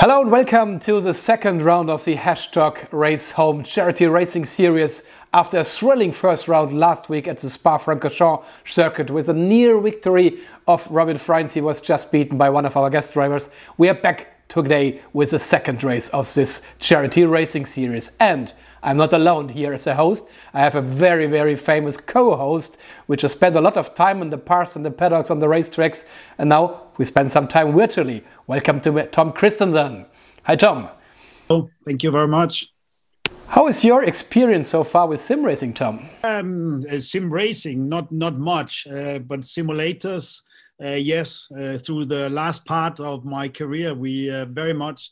Hello and welcome to the second round of the hashtag Race Home Charity Racing Series after a thrilling first round last week at the Spa-Francorchamps circuit with a near victory of Robin Frijns. He was just beaten by one of our guest drivers. We are back today with the second race of this charity racing series and I'm not alone here as a host. I have a very, very famous co-host, which has spent a lot of time in the parks and the paddocks on the racetracks, and now we spend some time virtually. Welcome to Tom Kristensen. Hi, Tom. Oh, thank you very much. How is your experience so far with sim racing, Tom? Um, uh, sim racing, not not much, uh, but simulators. Uh, yes, uh, through the last part of my career, we uh, very much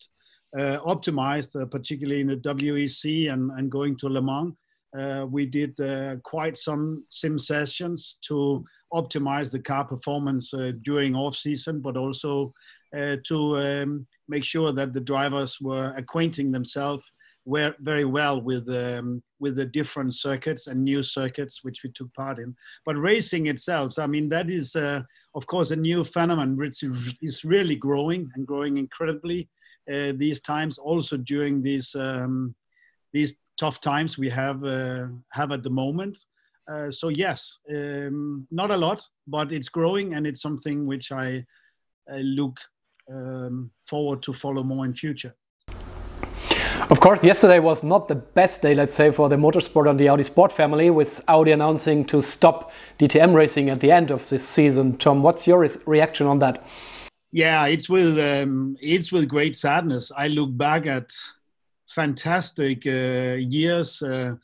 optimized, uh, particularly in the WEC and, and going to Le Mans. Uh, we did quite some sim sessions to optimize the car performance during off season, but also to um, make sure that the drivers were acquainting themselves very well with um, with the different circuits and new circuits which we took part in. But racing itself, I mean, that is uh, of course a new phenomenon which is really growing and growing incredibly. Uh, these times, also during these um, these tough times we have uh, have at the moment. Uh, so yes, um, not a lot, but it's growing, and it's something which I, I look um, forward to follow more in future. Of course, yesterday was not the best day, let's say, for the motorsport and the Audi Sport family, with Audi announcing to stop DTM racing at the end of this season. Tom, what's your re reaction on that? Yeah, it's with um, it's with great sadness. I look back at fantastic uh, years. Uh,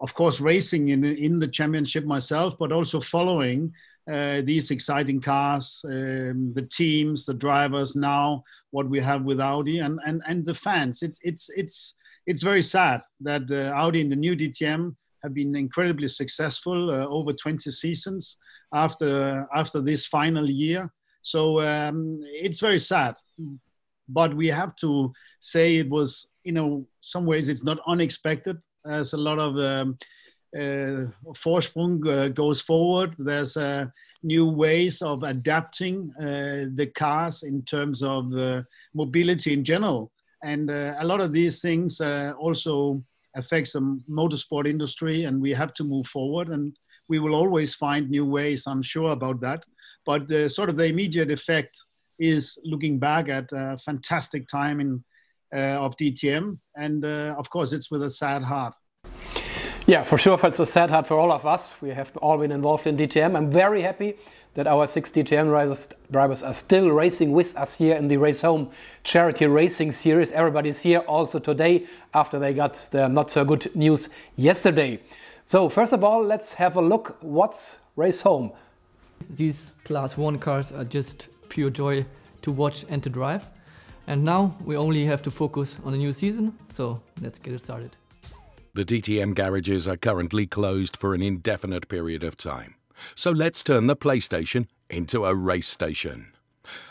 of course, racing in in the championship myself, but also following uh, these exciting cars, um, the teams, the drivers. Now, what we have with Audi and and and the fans. It's it's it's it's very sad that uh, Audi in the new DTM have been incredibly successful uh, over 20 seasons after after this final year so um, it's very sad, but we have to say it was, you know, some ways it's not unexpected. As a lot of um, uh, Vorsprung uh, goes forward. There's uh, new ways of adapting uh, the cars in terms of uh, mobility in general, and uh, a lot of these things also affects the motorsport industry, and we have to move forward. And we will always find new ways. I'm sure about that. But the sort of the immediate effect is looking back at a fantastic time in uh, of DTM, and uh, of course it's with a sad heart. Yeah, for sure, it's a sad heart for all of us. We have all been involved in DTM. I'm very happy that our six DTM drivers are still racing with us here in the Race Home Charity Racing Series. Everybody's here also today after they got the not so good news yesterday. So first of all, let's have a look what's Race Home. These Class 1 cars are just pure joy to watch and to drive. And now we only have to focus on the new season, so let's get it started. The DTM garages are currently closed for an indefinite period of time. So let's turn the PlayStation into a race station.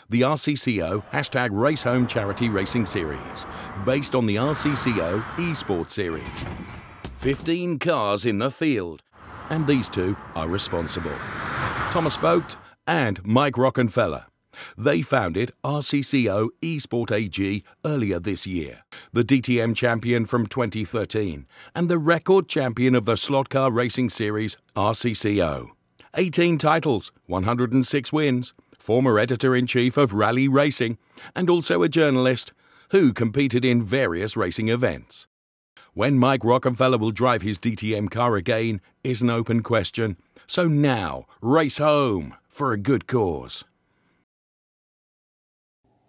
The RCCO hashtag Race Home Charity Racing Series, based on the RCCO eSports Series. 15 cars in the field, and these two are responsible. Thomas Voigt and Mike Rockenfeller. They founded RCCO eSport AG earlier this year, the DTM champion from 2013 and the record champion of the Slot Car Racing Series RCCO. 18 titles, 106 wins, former editor in chief of Rally Racing, and also a journalist who competed in various racing events. When Mike Rockenfeller will drive his DTM car again is an open question. So now, race home for a good cause.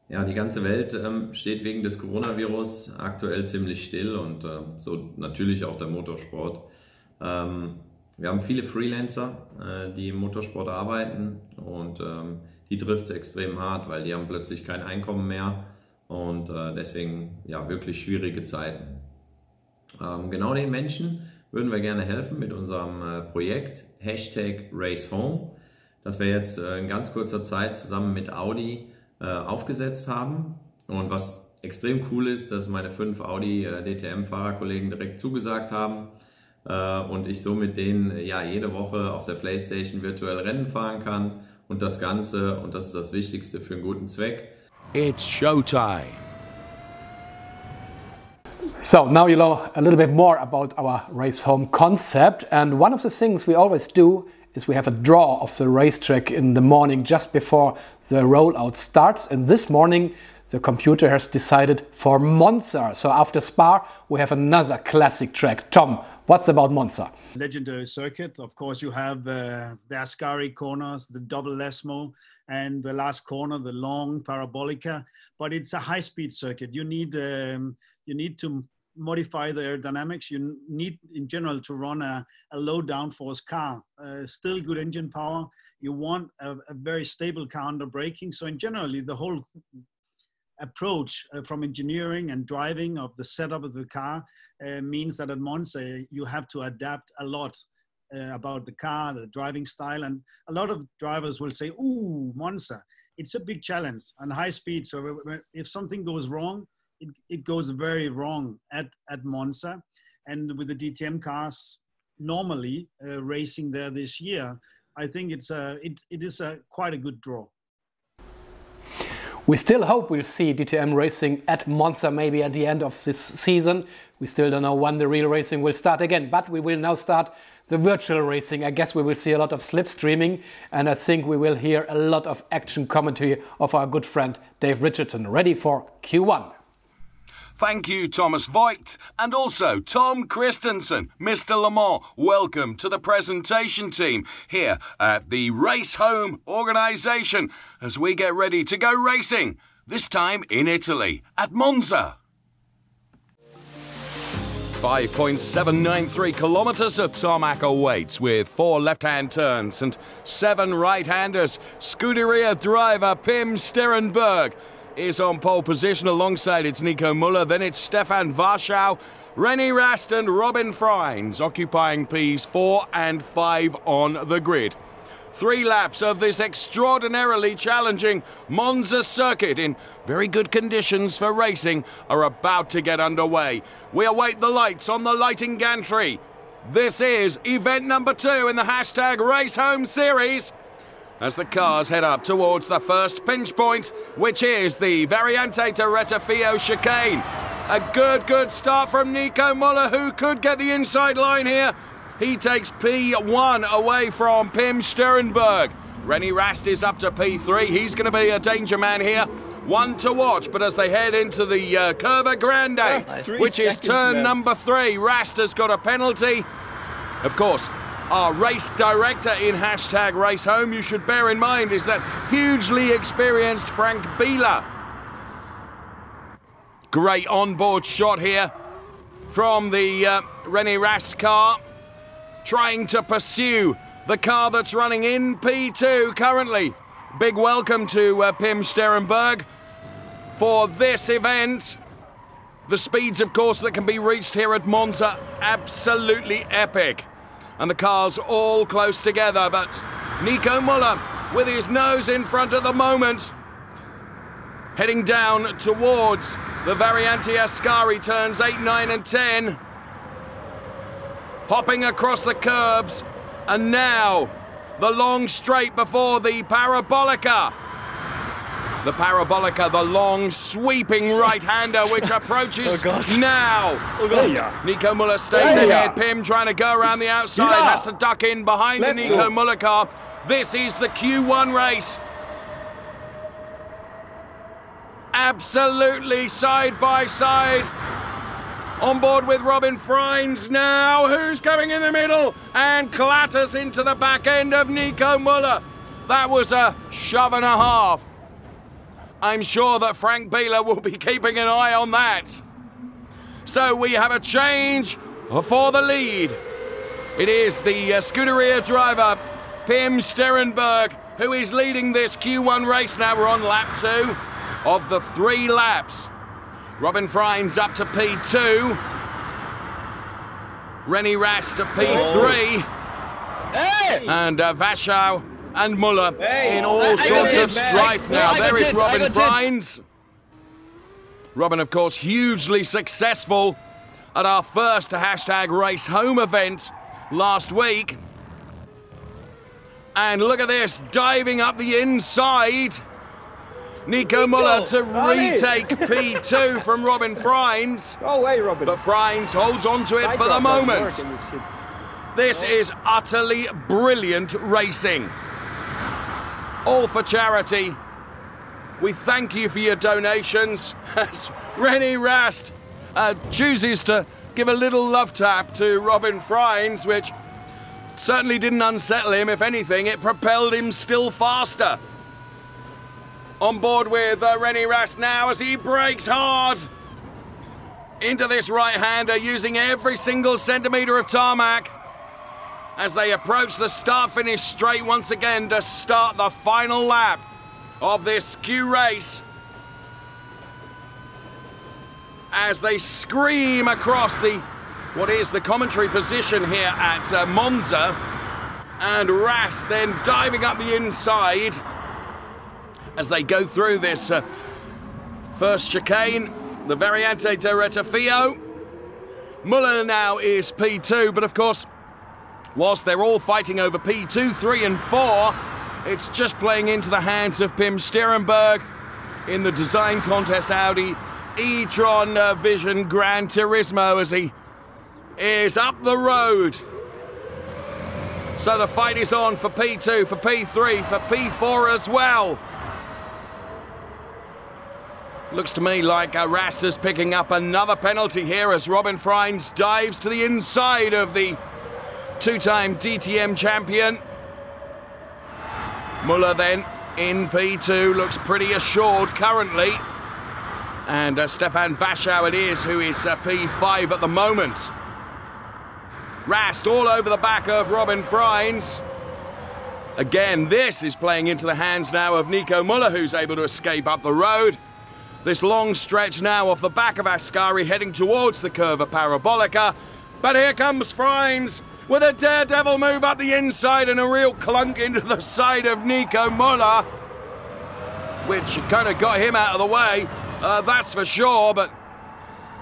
Ja, die ganze Welt ähm, steht wegen des Coronavirus aktuell ziemlich still und äh, so natürlich auch der Motorsport. Ähm, wir haben viele Freelancer, äh, die im Motorsport arbeiten und ähm, die trifft es extrem hart, weil die haben plötzlich kein Einkommen mehr und äh, deswegen ja wirklich schwierige Zeiten. Ähm, genau den Menschen würden wir gerne helfen mit unserem äh, Projekt Hashtag Race Home, das wir jetzt äh, in ganz kurzer Zeit zusammen mit Audi äh, aufgesetzt haben. Und was extrem cool ist, dass meine fünf Audi DTM-Fahrerkollegen direkt zugesagt haben und ich so mit denen ja jede Woche auf der Playstation virtuell Rennen fahren kann und das Ganze, und das ist das Wichtigste für einen guten Zweck. It's Showtime. So now you know a little bit more about our race home concept. And one of the things we always do is we have a draw of the racetrack in the morning just before the rollout starts. And this morning, the computer has decided for Monza. So after Spa, we have another classic track. Tom, what's about Monza? Legendary circuit. Of course, you have uh, the Ascari corners, the double Lesmo, and the last corner, the long Parabolica. But it's a high-speed circuit. You need um, you need to modify the aerodynamics. You need, in general, to run a, a low downforce car. Uh, still good engine power. You want a, a, very stable car under braking. So, in generally, the whole approach uh, from engineering and driving of the setup of the car uh, means that at Monza you have to adapt a lot uh, about the car, the driving style, and a lot of drivers will say, "Ooh, Monza." It's a big challenge and high speed. So if something goes wrong, it, it goes very wrong at, at Monza. And with the DTM cars normally uh, racing there this year, I think it's a, it, it is a quite a good draw. We still hope we'll see DTM racing at Monza maybe at the end of this season. We still don't know when the real racing will start again, but we will now start the virtual racing. I guess we will see a lot of slipstreaming and I think we will hear a lot of action commentary of our good friend Dave Richardson. Ready for Q1. Thank you, Thomas Voigt, and also Tom Kristensen. Mr. Le Mans, welcome to the presentation team here at the Race Home organisation as we get ready to go racing, this time in Italy, at Monza. 5.793 kilometres of tarmac awaits with four left-hand turns and seven right-handers. Scuderia driver Pim Sterenberg is on pole position alongside it's Nico Muller, then it's Stefan Warschau, René Rast and Robin Frijns occupying P's 4 and 5 on the grid. Three laps of this extraordinarily challenging Monza circuit in very good conditions for racing are about to get underway. We await the lights on the lighting gantry. This is event number two in the hashtag Race Home series as the cars head up towards the first pinch point, which is the Variante to Rettifilo chicane. A good, good start from Nico Muller, who could get the inside line here. He takes P1 away from Pim Sterenberg. René Rast is up to P3. He's going to be a danger man here. One to watch, but as they head into the uh, Curva Grande, oh, which is turn number three, Rast has got a penalty. Of course, our race director in hashtag race home, you should bear in mind, is that hugely experienced Frank Biela. Great onboard shot here from the uh, René Rast car, trying to pursue the car that's running in P2 currently. Big welcome to uh, Pim Sterenberg for this event. The speeds, of course, that can be reached here at Monza, absolutely epic and the cars all close together. But Nico Muller, with his nose in front at the moment, heading down towards the Variante Ascari turns 8, 9, and 10. Hopping across the curbs, and now the long straight before the Parabolica. The Parabolica, the long, sweeping right-hander, which approaches oh now. Oh Nico Muller stays ahead. Pim trying to go around the outside, yeah. has to duck in behind Let's the Nico. Muller car. This is the Q1 race. Absolutely side by side. On board with Robin Frijns now, who's coming in the middle and clatters into the back end of Nico Muller. That was a shove and a half. I'm sure that Frank Biela will be keeping an eye on that. So we have a change for the lead. It is the uh, Scuderia driver, Pim Sterenberg, who is leading this Q1 race now. We're on lap two of the three laps. Robin Frijns up to P2. René Rast to P3. Hey! And uh, and Muller hey, in all sorts of strife now. there is Robin Frijns. Robin, of course, hugely successful at our first hashtag race home event last week. And look at this, diving up the inside. Nico Muller to retake P2 from Robin Frijns. Go away, Robin. But Frijns holds on to it for the moment. This is utterly brilliant racing. All for charity. We thank you for your donations as René Rast uh, chooses to give a little love tap to Robin Frijns, which certainly didn't unsettle him. If anything, it propelled him still faster. On board with uh, René Rast now as he breaks hard into this right-hander using every single centimetre of tarmac as they approach the start-finish straight once again to start the final lap of this Q race. As they scream across the what is the commentary position here at uh, Monza, and Rast then diving up the inside as they go through this uh, first chicane, the Variante de Rettifilo. Muller now is P2, but of course, whilst they're all fighting over P2, 3 and 4, it's just playing into the hands of Pim Sterenberg in the design contest Audi e-tron uh, Vision Gran Turismo as he is up the road. So the fight is on for P2, for P3, for P4 as well. Looks to me like uh, Rasta's picking up another penalty here as Robin Frijns dives to the inside of the two-time DTM champion. Muller then in P2 looks pretty assured currently. And uh, Stefan Waschau it is who is uh, P5 at the moment. Rast all over the back of Robin Frijns. Again, this is playing into the hands now of Nico Muller, who's able to escape up the road. This long stretch now off the back of Ascari heading towards the Curva Parabolica. But here comes Frijns with a daredevil move up the inside and a real clunk into the side of Nico Muller, which kind of got him out of the way, uh, that's for sure. But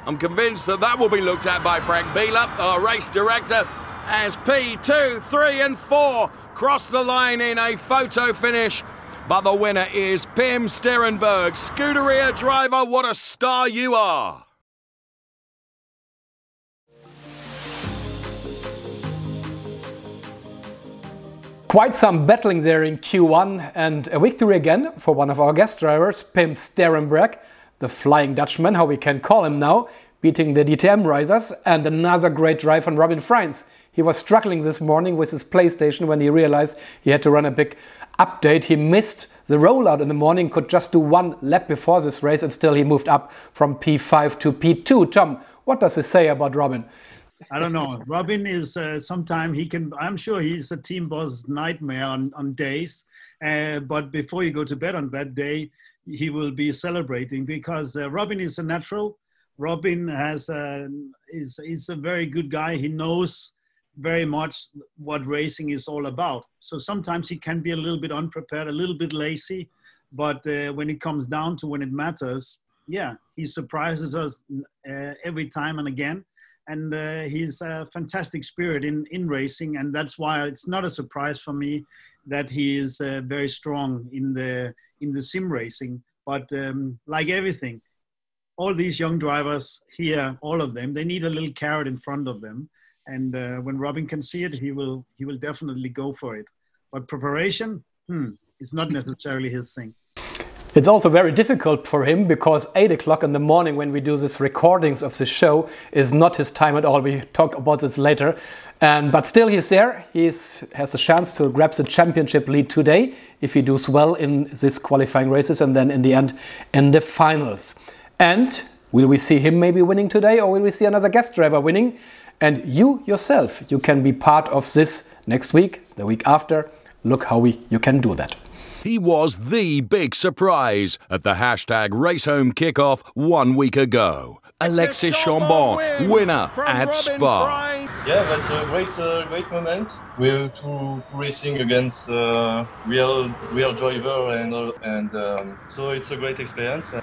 I'm convinced that that will be looked at by Frank Biela, our race director, as P2, 3 and 4 cross the line in a photo finish. But the winner is Pim Sterenberg. Scuderia driver, what a star you are! Quite some battling there in Q1 and a victory again for one of our guest drivers, Pim Sterenberg, the Flying Dutchman, how we can call him now, beating the DTM riders, and another great drive from Robin Frijns. He was struggling this morning with his PlayStation when he realized he had to run a big update. He missed the rollout in the morning, could just do one lap before this race, and still he moved up from P5 to P2. Tom, what does this say about Robin? I don't know. Robin is uh, sometime he can. I'm sure he's a team boss nightmare on on days. Uh, but before you go to bed on that day, he will be celebrating because uh, Robin is a natural. Robin has a, is is a very good guy. He knows very much what racing is all about. So sometimes he can be a little bit unprepared, a little bit lazy, but uh, when it comes down to when it matters, yeah, he surprises us uh, every time and again and uh, he's a fantastic spirit in, in racing. And that's why it's not a surprise for me that he is uh, very strong in the in the sim racing. But um, like everything all these young drivers here all of them they need a little carrot in front of them. And uh, when robin can see it he will he will definitely go for it. But preparation hmm, it's not necessarily his thing it's also very difficult for him because 8 o'clock in the morning when we do these recordings of the show is not his time at all. We talked about this later. And, but still he's there. He has a chance to grab the championship lead today if he does well in these qualifying races and then in the end in the finals. And will we see him maybe winning today or will we see another guest driver winning? And you yourself, you can be part of this next week, the week after. Look how we, you can do that. He was the big surprise at the hashtag RaceHome kickoff one week ago. Alexis Chambon, winner at Spa. Yeah, that's a great, uh, great moment. We're two, two racing against uh, real, real driver, and uh, and um, so it's a great experience.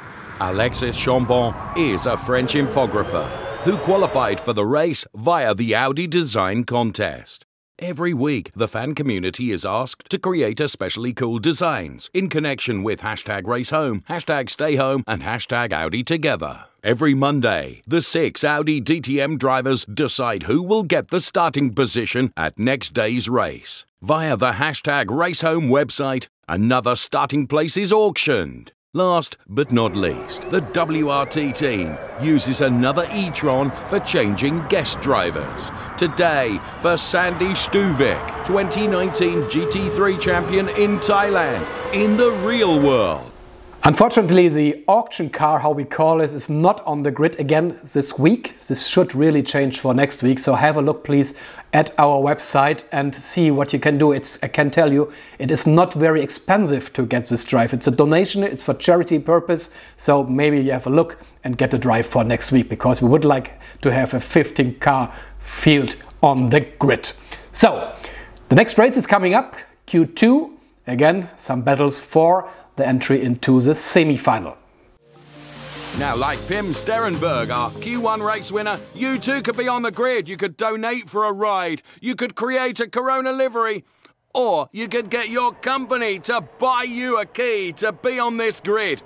Alexis Chambon is a French infographer who qualified for the race via the Audi Design Contest. Every week, the fan community is asked to create especially cool designs in connection with hashtag race home, hashtag stay home, and hashtag Audi together. Every Monday, the six Audi DTM drivers decide who will get the starting position at next day's race. Via the hashtag racehome website, another starting place is auctioned. Last but not least, the WRT team uses another e-tron for changing guest drivers. Today, for Sandy Stuvik, 2019 GT3 champion in Thailand, in the real world. Unfortunately, the auction car, how we call this, is not on the grid again this week. This should really change for next week. So have a look, please, at our website and see what you can do. It's, I can tell you, it is not very expensive to get this drive. It's a donation, it's for charity purpose. So maybe you have a look and get a drive for next week because we would like to have a 15 car field on the grid. So the next race is coming up, Q2. Again, some battles for the entry into the semi-final. Now, like Pim Sterenberg, our Q1 race winner, you too could be on the grid. You could donate for a ride. You could create a Corona livery. Or you could get your company to buy you a key to be on this grid.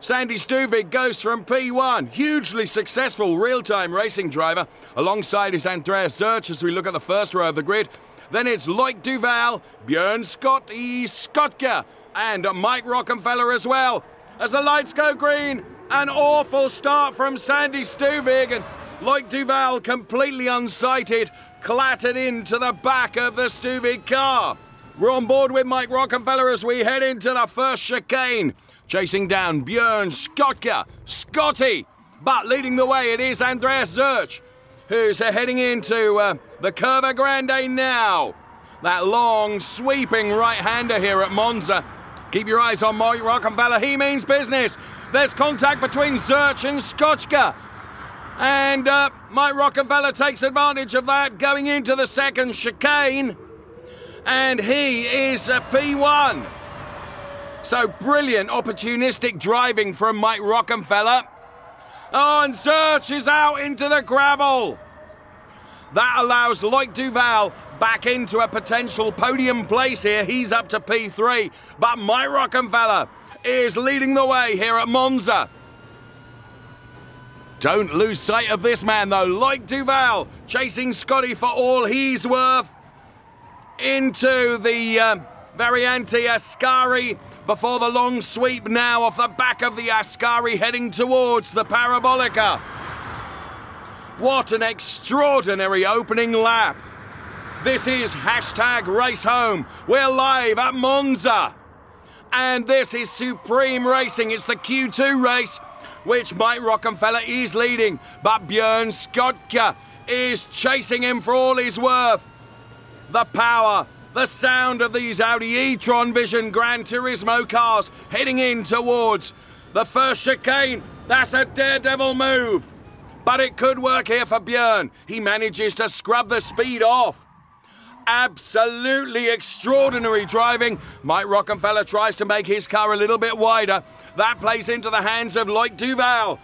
Sandy Stuvik goes from P1, hugely successful real-time racing driver. Alongside is Andreas Zurch as we look at the first row of the grid. Then it's Loic Duval, Björn Scott E. Skotka, and Mike Rockenfeller as well. As the lights go green, an awful start from Sandy Stuvik and Loic Duval completely unsighted, clattered into the back of the Stuvik car. We're on board with Mike Rockenfeller as we head into the first chicane. Chasing down Björn Skotka, Scotty, but leading the way it is Andreas Zurch, who's heading into uh, the Curva Grande now. That long, sweeping right-hander here at Monza Keep your eyes on Mike Rockenfeller. He means business. There's contact between Zurch and Skotka. And uh, Mike Rockenfeller takes advantage of that going into the second chicane. And he is a P1. So brilliant, opportunistic driving from Mike Rockenfeller. Oh, and Zurch is out into the gravel. That allows Loic Duval back into a potential podium place here. He's up to P3, but Mike Rockenfeller is leading the way here at Monza. Don't lose sight of this man though, Loic Duval, chasing Scotty for all he's worth into the uh, Variante Ascari before the long sweep now off the back of the Ascari heading towards the Parabolica. What an extraordinary opening lap. This is hashtag race home. We're live at Monza. And this is Supreme Racing. It's the Q2 race, which Mike Rockenfeller is leading. But Björn Skotka is chasing him for all he's worth. The power, the sound of these Audi e-tron Vision Gran Turismo cars heading in towards the first chicane. That's a daredevil move. But it could work here for Björn. He manages to scrub the speed off. Absolutely extraordinary driving. Mike Rockenfeller tries to make his car a little bit wider. That plays into the hands of Loic Duval.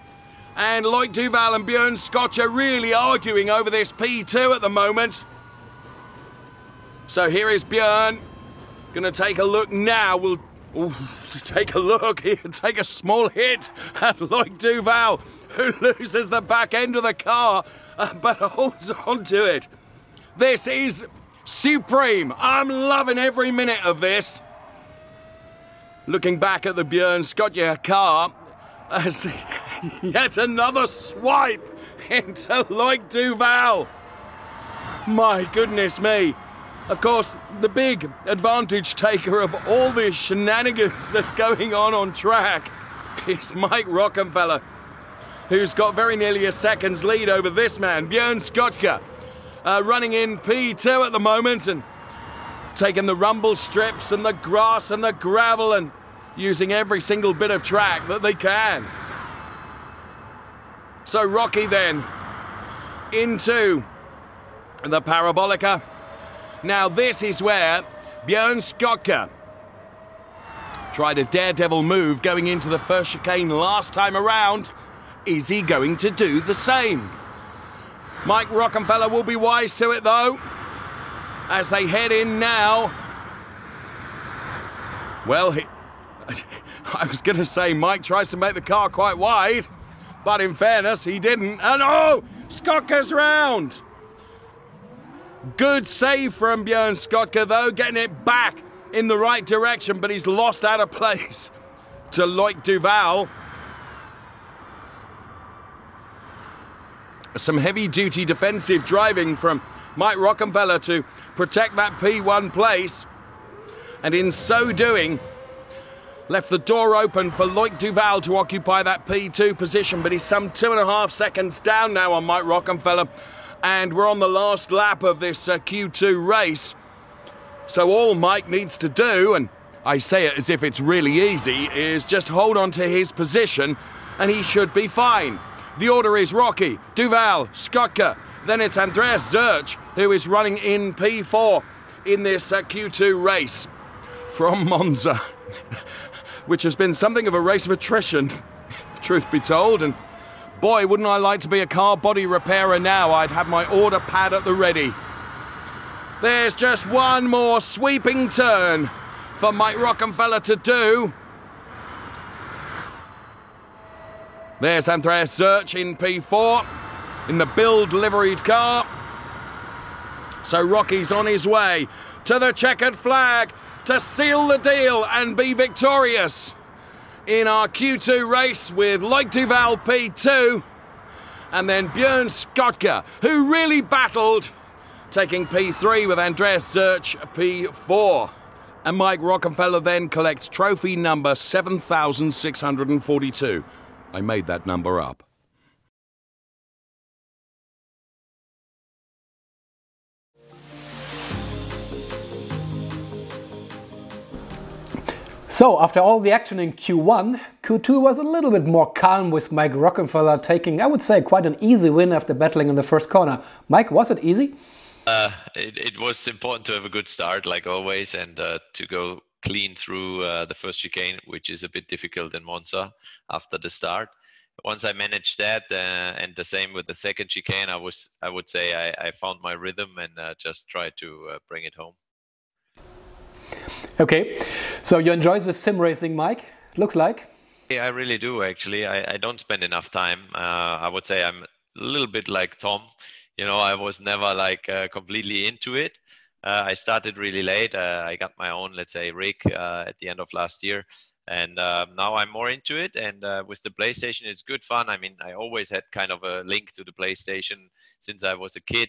And Loic Duval and Björn Scotch are really arguing over this P2 at the moment. So here is Björn. Gonna take a look now. We'll ooh, take a look take a small hit at Loic Duval, who loses the back end of the car, but holds on to it. This is Supreme. I'm loving every minute of this. Looking back at the Björn Skotka car, as yet another swipe into Loic Duval. My goodness me. Of course, the big advantage taker of all this shenanigans that's going on on track is Mike Rockenfeller, who's got very nearly a second's lead over this man, Björn Skotka uh, running in P2 at the moment and taking the rumble strips and the grass and the gravel and using every single bit of track that they can. So Rocky then into the Parabolica. Now this is where Björn Skotka tried a daredevil move going into the first chicane last time around. Is he going to do the same? Mike Rockenfeller will be wise to it though. as they head in now. Well, he, I was going to say Mike tries to make the car quite wide, but in fairness, he didn't. And oh, Skotka's round. Good save from Björn Skotka, though, getting it back in the right direction, but he's lost out of place to Loic Duval. Some heavy duty defensive driving from Mike Rockenfeller to protect that P1 place. And in so doing, left the door open for Loic Duval to occupy that P2 position, but he's some two and a half seconds down now on Mike Rockenfeller. And we're on the last lap of this uh, Q2 race. So all Mike needs to do, and I say it as if it's really easy, is just hold on to his position and he should be fine. The order is Rocky, Duval, Skotka, then it's Andreas Zerch who is running in P4 in this uh, Q2 race from Monza, which has been something of a race of attrition, truth be told. And boy, wouldn't I like to be a car body repairer now, I'd have my order pad at the ready. There's just one more sweeping turn for Mike Rockenfeller to do. There's Andreas Zerch in P4 in the build liveried car. So Rocky's on his way to the checkered flag to seal the deal and be victorious in our Q2 race with Loic Duval P2 and then Björn Skotka, who really battled, taking P3 with Andreas Zerch P4. And Mike Rockenfeller then collects trophy number 7,642. I made that number up. So, after all the action in Q1, Q2 was a little bit more calm with Mike Rockenfeller taking, I would say, quite an easy win after battling in the first corner. Mike, was it easy? Uh, it, it, was important to have a good start, like always, and uh, to go clean through uh, the first chicane, which is a bit difficult in Monza after the start. Once I managed that, uh, and the same with the second chicane, I was, I would say, I, I found my rhythm and uh, just tried to uh, bring it home. Okay, so you enjoy the sim racing, Mike? Looks like. Yeah, I really do. Actually, I, I don't spend enough time. Uh, I would say I'm a little bit like Tom. You know, I was never like uh, completely into it. Uh, I started really late. Uh, I got my own, let's say, rig uh, at the end of last year, and um, now I'm more into it. And uh, with the PlayStation, it's good fun. I mean, I always had kind of a link to the PlayStation since I was a kid.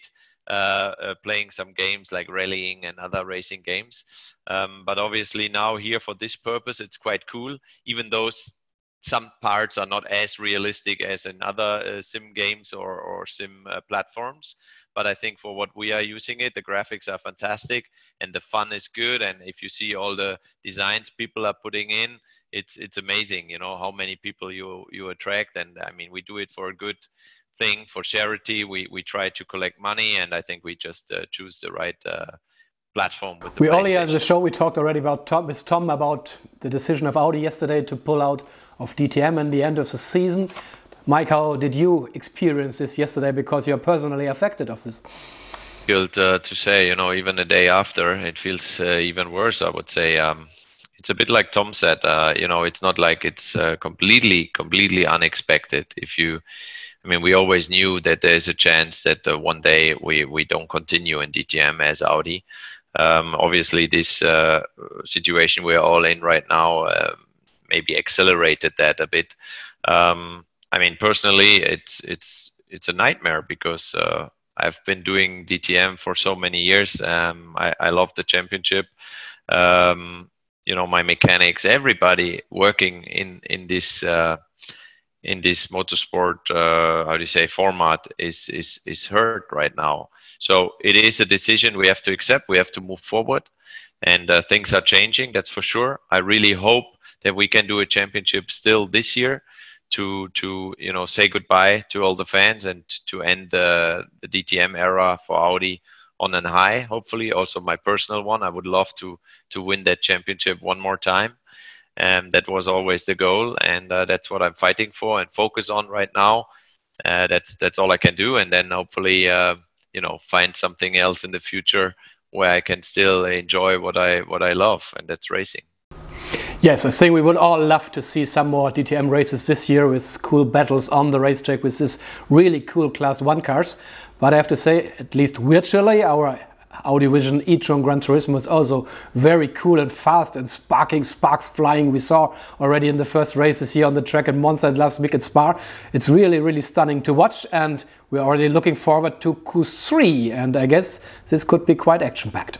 Uh, uh, playing some games like rallying and other racing games. Um, but obviously now here for this purpose, it's quite cool, even though some parts are not as realistic as in other sim games or, or sim platforms. But I think for what we are using it, the graphics are fantastic and the fun is good. And if you see all the designs people are putting in, it's it's amazing. You know how many people you you attract, and I mean we do it for a good thing for charity. We we try to collect money, and I think we just uh, choose the right uh, platform. With we earlier in the show we talked already about Tom, with Tom about the decision of Audi yesterday to pull out of DTM in the end of the season. Mike, how did you experience this yesterday? Because you're personally affected of this. Difficult uh, to say. You know, even the day after, it feels uh, even worse. I would say. Um, it's a bit like Tom said. Uh, you know, it's not like it's uh, completely, completely unexpected. If you I mean, we always knew that there's a chance that uh, one day we, we don't continue in DTM as Audi. Um, obviously, this uh, situation we're all in right now maybe accelerated that a bit. Um, I mean, personally, it's it's it's a nightmare because uh, I've been doing DTM for so many years. Um, I, I love the championship. Um, you know, my mechanics, everybody working in in this uh, in this motorsport uh, how do you say format is is is hurt right now so it is a decision we have to accept we have to move forward and uh, things are changing that's for sure i really hope that we can do a championship still this year to to you know say goodbye to all the fans and to end uh, the DTM era for Audi on an high. Hopefully, also my personal one. I would love to to win that championship one more time and that was always the goal and uh, that's what i'm fighting for and focus on right now uh, that's that's all i can do and then hopefully uh, you know find something else in the future where I can still enjoy what I what I love, and that's racing. Yes, I think we would all love to see some more DTM races this year with cool battles on the racetrack with this really cool Class 1 cars. But I have to say, at least virtually, our Audi Vision e-tron Gran Turismo is also very cool and fast and sparking sparks flying. We saw already in the first races here on the track in Monza and last week at Spa. It's really, really stunning to watch and we're already looking forward to Q3 and I guess this could be quite action-packed.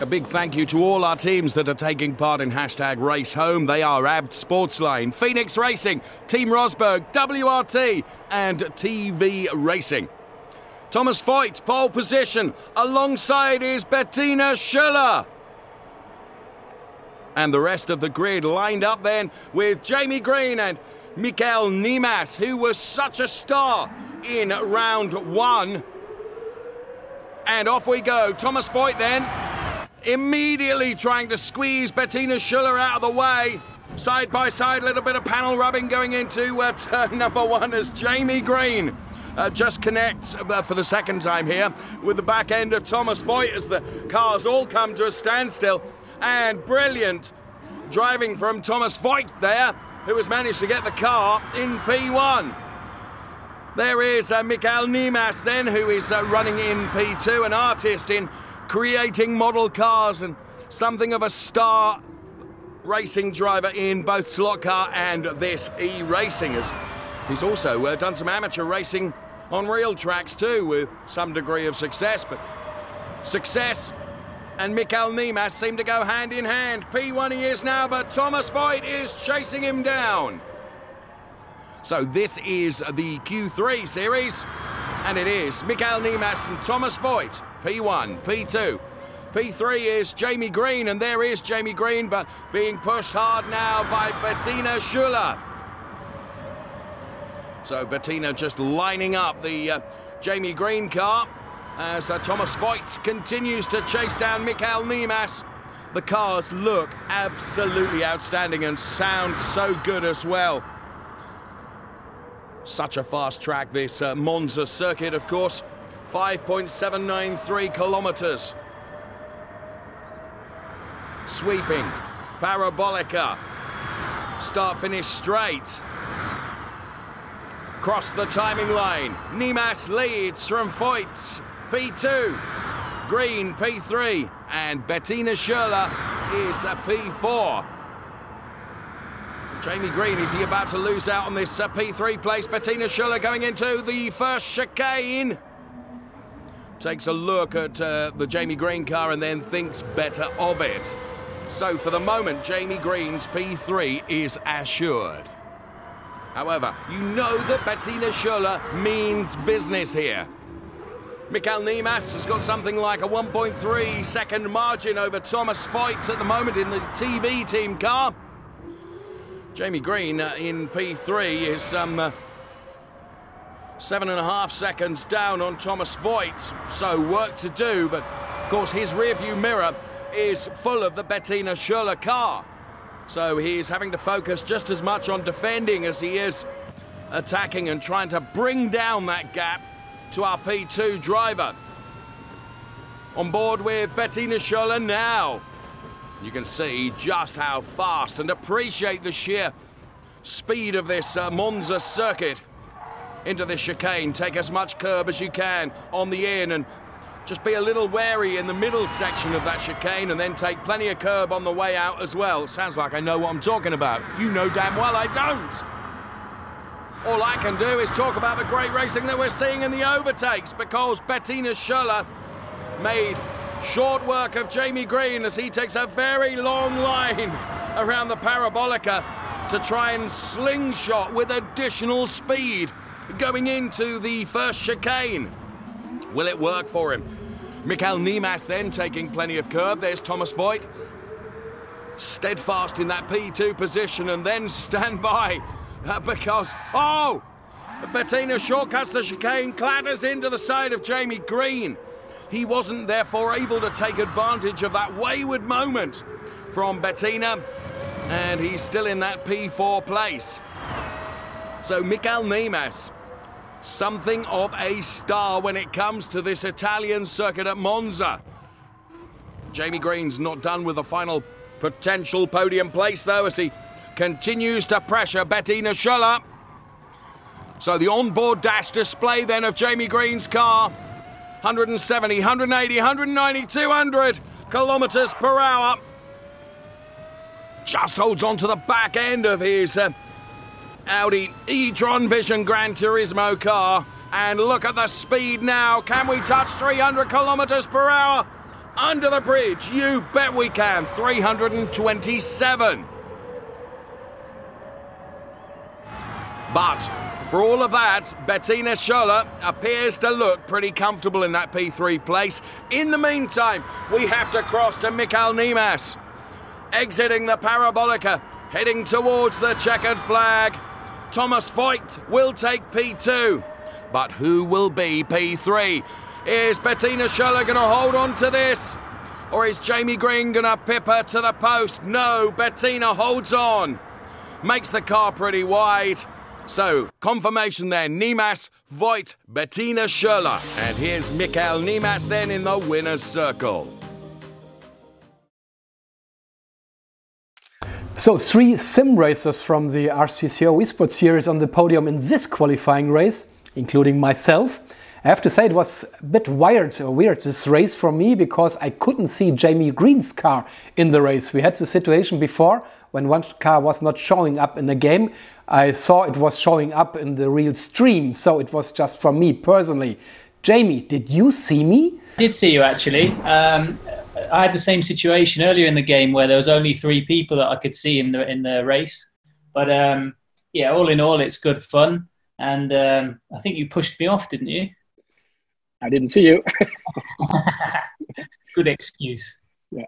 A big thank you to all our teams that are taking part in hashtag Race Home. They are Abt Sportsline, Phoenix Racing, Team Rosberg, WRT, and TV Racing. Thomas Voigt, pole position. Alongside is Bettina Schüller. And the rest of the grid lined up then with Jamie Green and Mikael Niemas, who was such a star in round one. And off we go. Thomas Voigt then immediately trying to squeeze Bettina Schüller out of the way. Side by side, a little bit of panel rubbing going into uh, turn number one as Jamie Green uh, just connects uh, for the second time here with the back end of Thomas Voigt as the cars all come to a standstill. And brilliant driving from Thomas Voigt there, who has managed to get the car in P1. There is uh, Mikael Niemas then, who is uh, running in P2, an artist in creating model cars and something of a star racing driver in both slot car and this e-racing. As he's also uh, done some amateur racing on real tracks too with some degree of success, but success and Mikael Niemas seem to go hand in hand. P1 he is now, but Thomas Voigt is chasing him down. So this is the Q3 series, and it is Mikael Niemas and Thomas Voigt P1, P2. P3 is Jamie Green, and there is Jamie Green, but being pushed hard now by Bettina Schüller. So Bettina just lining up the uh, Jamie Green car as uh, Thomas Voigt continues to chase down Mikael Niemas. The cars look absolutely outstanding and sound so good as well. Such a fast track, this uh, Monza circuit, of course. 5.793 kilometers. Sweeping, parabolica, start finish straight. Cross the timing line. Niemas leads from Voigts, P2. Green, P3. And Bettina Schüller is a P4. Jamie Green, is he about to lose out on this uh, P3 place? Bettina Schüller going into the first chicane takes a look at uh, the Jamie Green car and then thinks better of it. So for the moment, Jamie Green's P3 is assured. However, you know that Bettina Schüller means business here. Mikael Niemas has got something like a 1.3 second margin over Thomas Voigt at the moment in the TV team car. Jamie Green uh, in P3 is um, uh, Seven and a half seconds down on Thomas Voigt, So work to do, but of course his rearview mirror is full of the Bettina Schüller car. So he is having to focus just as much on defending as he is attacking and trying to bring down that gap to our P2 driver. On board with Bettina Schüller now. You can see just how fast and appreciate the sheer speed of this uh, Monza circuit into this chicane. Take as much curb as you can on the in and just be a little wary in the middle section of that chicane and then take plenty of curb on the way out as well. Sounds like I know what I'm talking about. You know damn well I don't. All I can do is talk about the great racing that we're seeing in the overtakes because Bettina Schüller made short work of Jamie Green as he takes a very long line around the parabolica to try and slingshot with additional speed going into the first chicane. Will it work for him? Mikael Niemas then taking plenty of curb. There's Thomas Voigt. Steadfast in that P2 position and then stand by uh, because, oh! Bettina shortcuts the chicane, clatters into the side of Jamie Green. He wasn't therefore able to take advantage of that wayward moment from Bettina, and he's still in that P4 place. So Mikael Niemas Something of a star when it comes to this Italian circuit at Monza. Jamie Green's not done with the final potential podium place though as he continues to pressure Bettina Schöller. So the onboard dash display then of Jamie Green's car. 170, 180, 190, 200 kilometers per hour. Just holds on to the back end of his uh, Audi e-tron Vision Gran Turismo car. And look at the speed now. Can we touch 300 kilometers per hour? Under the bridge, you bet we can. 327. But for all of that, Bettina Schöller appears to look pretty comfortable in that P3 place. In the meantime, we have to cross to Mikael Nimas. Exiting the Parabolica, heading towards the checkered flag. Thomas Voigt will take P2. But who will be P3? Is Bettina Schöller going to hold on to this? Or is Jamie Green going to pip her to the post? No, Bettina holds on. Makes the car pretty wide. So, confirmation there Nimas, Voigt, Bettina Schöller. And here's Mikael Nimas then in the winner's circle. So, three sim racers from the RCCO Esports Series on the podium in this qualifying race, including myself. I have to say it was a bit weird, weird this race for me because I couldn't see Jamie Green's car in the race. We had the situation before when one car was not showing up in the game. I saw it was showing up in the real stream, so it was just for me personally. Jamie, did you see me? I did see you actually. Um, I had the same situation earlier in the game where there was only three people that I could see in the in the race. But um, yeah, all in all, it's good fun. And um, I think you pushed me off, didn't you? I didn't see you. good excuse. Yeah.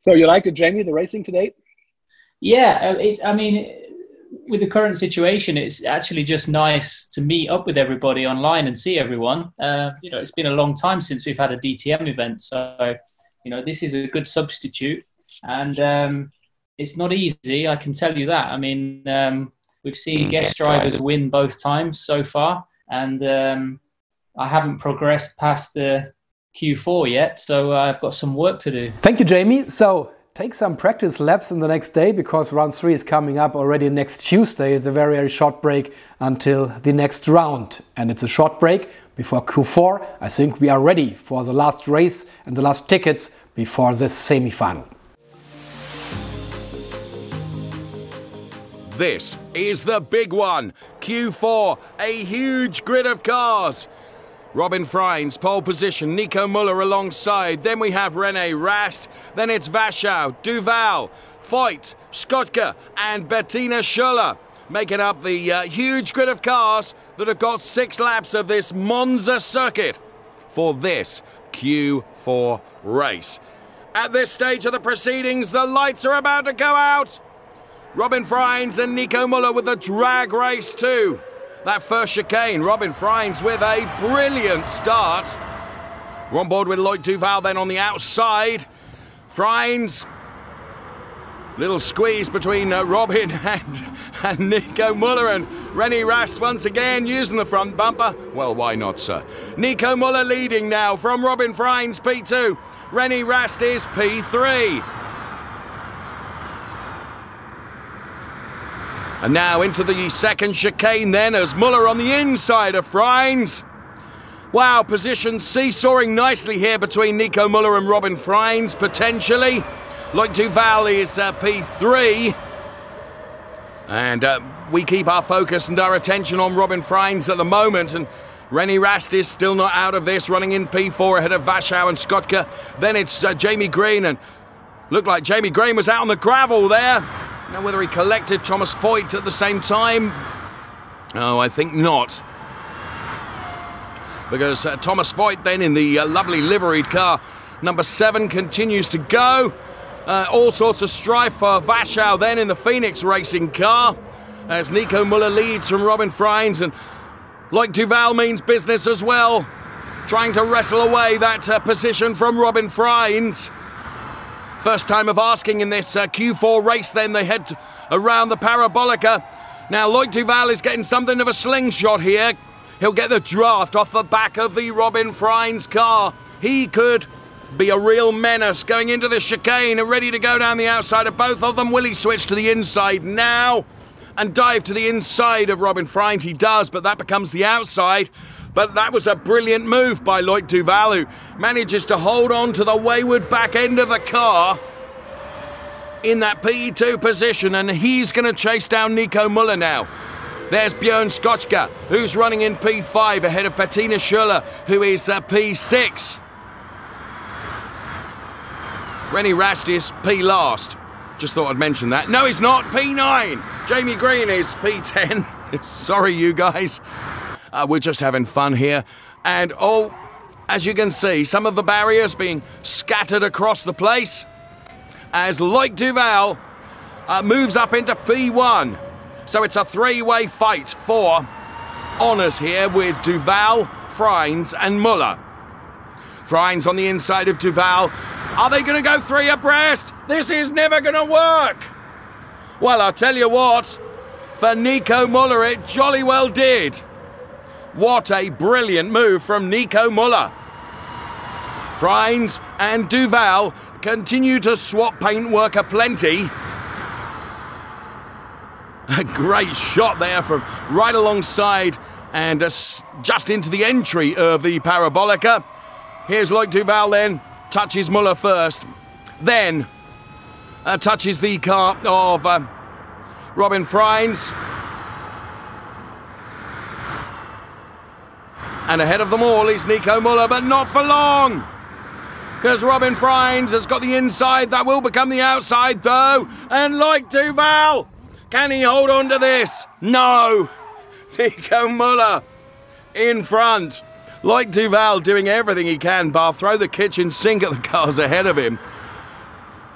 So you liked it, Jamie, the racing today? Yeah, uh, it, I mean, with the current situation, it's actually just nice to meet up with everybody online and see everyone. Uh, you know, it's been a long time since we've had a DTM event, so you know this is a good substitute, and um, it's not easy. I can tell you that. I mean, um, we've seen guest drivers win both times so far, and um, I haven't progressed past the Q4 yet, so I've got some work to do. Thank you, Jamie. So take some practice laps in the next day because round three is coming up already next Tuesday. It's a very, very short break until the next round. And it's a short break before Q4. I think we are ready for the last race and the last tickets before the semi-final. This is the big one. Q4, a huge grid of cars. Robin Frijns, pole position, Nico Muller alongside. Then we have René Rast. Then it's Vachau, Duval, Voigt, Skotka, and Bettina Schuller making up the uh, huge grid of cars that have got six laps of this Monza circuit for this Q4 race. At this stage of the proceedings, the lights are about to go out. Robin Frijns and Nico Muller with a drag race too. That first chicane, Robin Frijns with a brilliant start. We're on board with Loic Duval then on the outside. Frijns, little squeeze between uh, Robin and, and Nico Muller and Rennie Rast once again using the front bumper. Well, why not, sir? Nico Muller leading now from Robin Frijns P2. Rennie Rast is P3. And now into the second chicane then as Muller on the inside of Frijns. Wow, position seesawing nicely here between Nico Muller and Robin Frijns, potentially. Loic Duval is uh, P3. And uh, we keep our focus and our attention on Robin Frijns at the moment. And Rennie Rast is still not out of this, running in P4 ahead of Vachau and Skotka. Then it's uh, Jamie Green, and looked like Jamie Green was out on the gravel there. Now, whether he collected Thomas Voigt at the same time, oh, I think not. Because uh, Thomas Voigt, then in the uh, lovely liveried car, number seven, continues to go. Uh, all sorts of strife for Vachau, then in the Phoenix racing car. As Nico Muller leads from Robin Frijns, and Loic Duval means business as well. Trying to wrestle away that uh, position from Robin Frijns. First time of asking in this uh, Q4 race, then they head around the Parabolica. Now, Loic Duval is getting something of a slingshot here. He'll get the draft off the back of the Robin Frijns car. He could be a real menace going into the chicane and ready to go down the outside of both of them. Will he switch to the inside now and dive to the inside of Robin Frijns? He does, but that becomes the outside. But that was a brilliant move by Loic Duval, who manages to hold on to the wayward back end of the car in that P2 position, and he's going to chase down Nico Muller now. There's Björn Skotka, who's running in P5 ahead of Bettina Schuller, who is uh, P6. Rennie Rast is P last. Just thought I'd mention that. No, he's not. P9. Jamie Green is P10. Sorry, you guys. Uh, we're just having fun here. And oh, as you can see, some of the barriers being scattered across the place as Loic Duval uh, moves up into P1. So it's a three way fight for honours here with Duval, Frijns, and Muller. Frijns on the inside of Duval. Are they going to go three abreast? This is never going to work. Well, I'll tell you what, for Nico Muller, it jolly well did. What a brilliant move from Nico Muller. Frijns and Duval continue to swap paintwork aplenty. A great shot there from right alongside and just into the entry of the Parabolica. Here's Loic Duval then, touches Muller first, then uh, touches the car of uh, Robin Frijns. And ahead of them all is Nico Muller, but not for long because Robin Frijns has got the inside. That will become the outside, though. And Loic Duval, can he hold on to this? No. Nico Muller in front. Loic Duval doing everything he can, bar throw the kitchen sink at the cars ahead of him.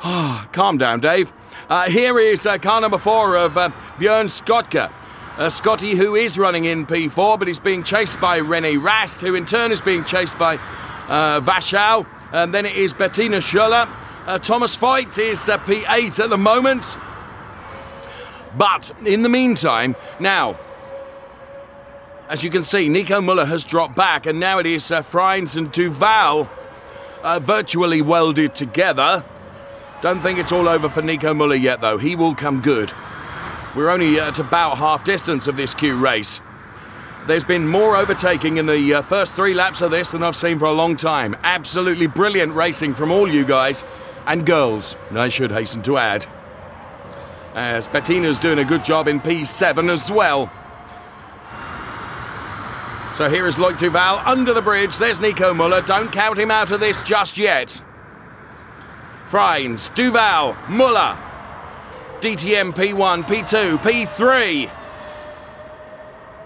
Calm down, Dave. Uh, here is uh, car number four of uh, Björn Skotka. Uh, Scotty, who is running in P4, but he's being chased by René Rast, who in turn is being chased by uh, Vachau. And then it is Bettina Schürrle. Uh, Thomas Voigt is uh, P8 at the moment. But in the meantime, now, as you can see, Nico Muller has dropped back, and now it is uh, Frijns and Duval uh, virtually welded together. Don't think it's all over for Nico Muller yet, though. He will come good. We're only at about half distance of this Q race. There's been more overtaking in the uh, first three laps of this than I've seen for a long time. Absolutely brilliant racing from all you guys and girls, I should hasten to add. As Bettina's doing a good job in P7 as well. So here is Loic Duval under the bridge. There's Nico Muller. Don't count him out of this just yet. Frijns, Duval, Muller. DTM P1, P2, P3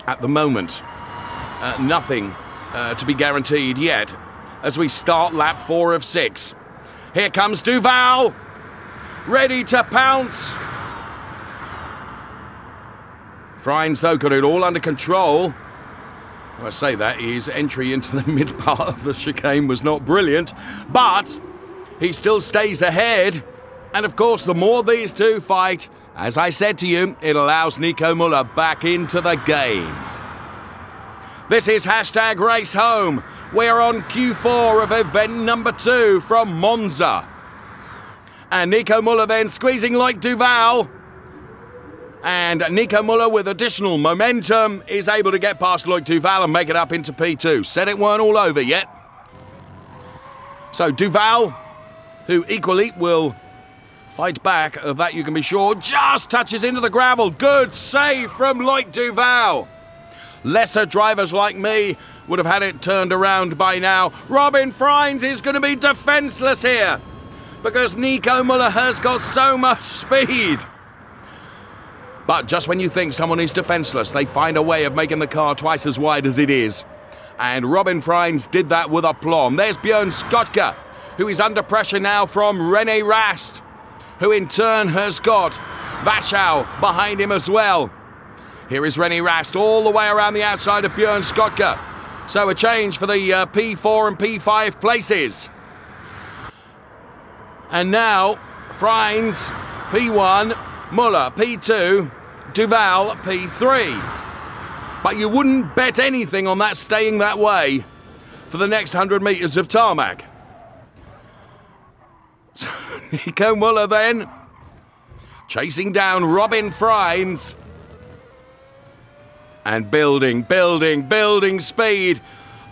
at the moment. Uh, nothing uh, to be guaranteed yet as we start lap four of six. Here comes Duval, ready to pounce. Frijns, though, got it all under control. I say that his entry into the mid part of the chicane was not brilliant, but he still stays ahead. And of course, the more these two fight, as I said to you, it allows Nico Muller back into the game. This is hashtag race home. We're on Q4 of event number two from Monza. And Nico Muller then squeezing Loic Duval. And Nico Muller, with additional momentum, is able to get past Loic Duval and make it up into P2. Said it weren't all over yet. So Duval, who equally will fight back, of that you can be sure, just touches into the gravel. Good save from Loic Duval. Lesser drivers like me would have had it turned around by now. Robin Frijns is going to be defenceless here because Nico Muller has got so much speed. But just when you think someone is defenceless, they find a way of making the car twice as wide as it is. And Robin Frijns did that with aplomb. There's Björn Skotka, who is under pressure now from René Rast, who in turn has got Vachau behind him as well. Here is René Rast all the way around the outside of Björn Skotka. So a change for the uh, P4 and P5 places. And now, Frijns, P1, Muller, P2, Duval, P3. But you wouldn't bet anything on that staying that way for the next 100 metres of tarmac. So Nico Muller then chasing down Robin Frijns and building, building, building speed.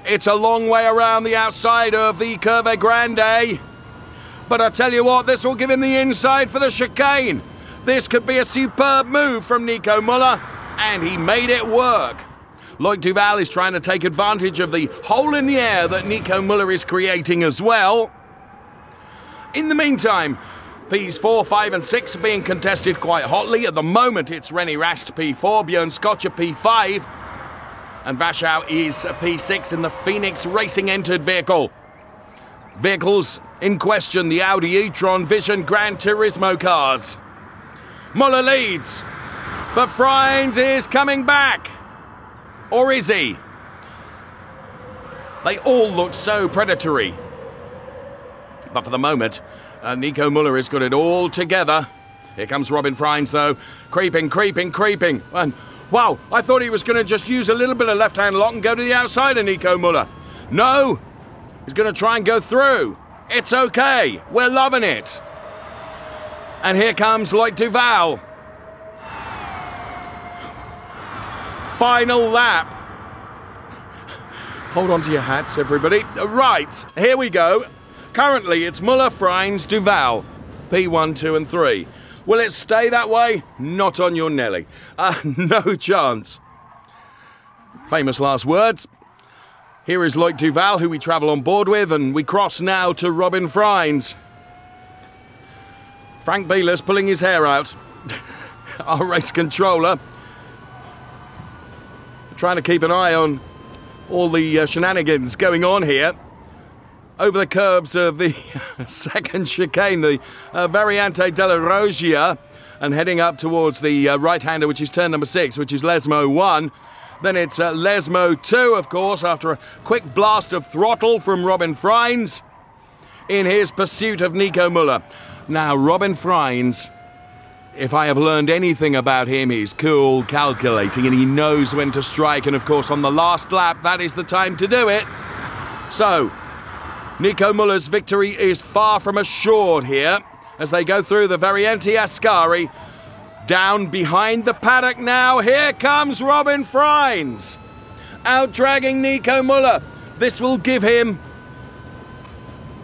It's a long way around the outside of the Curva Grande. But I tell you what, this will give him the inside for the chicane. This could be a superb move from Nico Muller, and he made it work. Loic Duval is trying to take advantage of the hole in the air that Nico Muller is creating as well. In the meantime, Ps 4, 5 and 6 are being contested quite hotly. At the moment it's René Rast P4, Björn Skotka P5 and Vachau is P6 in the Phoenix Racing entered vehicle. Vehicles in question the Audi e-tron Vision Gran Turismo cars. Muller leads, but Frijns is coming back. Or is he? They all look so predatory. But for the moment, uh, Nico Muller has got it all together. Here comes Robin Frijns, though. Creeping, creeping, creeping. And wow, I thought he was going to just use a little bit of left hand lock and go to the outside of Nico Muller. No, he's going to try and go through. It's okay. We're loving it. And here comes Loic Duval. Final lap. Hold on to your hats, everybody. Right, here we go. Currently, it's Muller, Frijns, Duval, P1, 2, and 3. Will it stay that way? Not on your Nelly. Uh, no chance. Famous last words. Here is Loic Duval, who we travel on board with, and we cross now to Robin Frijns. Frank Bielers pulling his hair out. Our race controller. Trying to keep an eye on all the uh, shenanigans going on here over the curbs of the second chicane, the uh, Variante della Roggia, and heading up towards the uh, right-hander, which is turn number six, which is Lesmo 1. Then it's uh, Lesmo 2, of course, after a quick blast of throttle from Robin Frijns in his pursuit of Nico Muller. Now, Robin Frijns, if I have learned anything about him, he's cool, calculating, and he knows when to strike. And of course, on the last lap, that is the time to do it. So, Nico Muller's victory is far from assured here as they go through the Variante Ascari. Down behind the paddock now, here comes Robin Frijns. Out dragging Nico Muller. This will give him